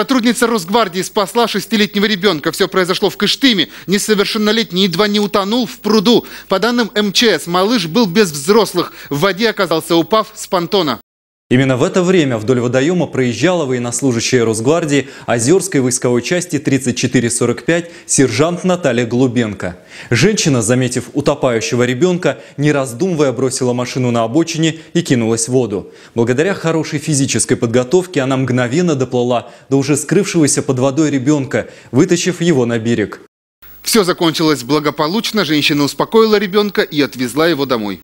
Сотрудница Росгвардии спасла шестилетнего ребенка. Все произошло в Кыштыме. Несовершеннолетний едва не утонул в пруду. По данным МЧС, малыш был без взрослых. В воде оказался, упав с понтона. Именно в это время вдоль водоема проезжала военнослужащая Росгвардии Озерской войсковой части 3445 сержант Наталья Голубенко. Женщина, заметив утопающего ребенка, не раздумывая бросила машину на обочине и кинулась в воду. Благодаря хорошей физической подготовке она мгновенно доплыла до уже скрывшегося под водой ребенка, вытащив его на берег. Все закончилось благополучно. Женщина успокоила ребенка и отвезла его домой.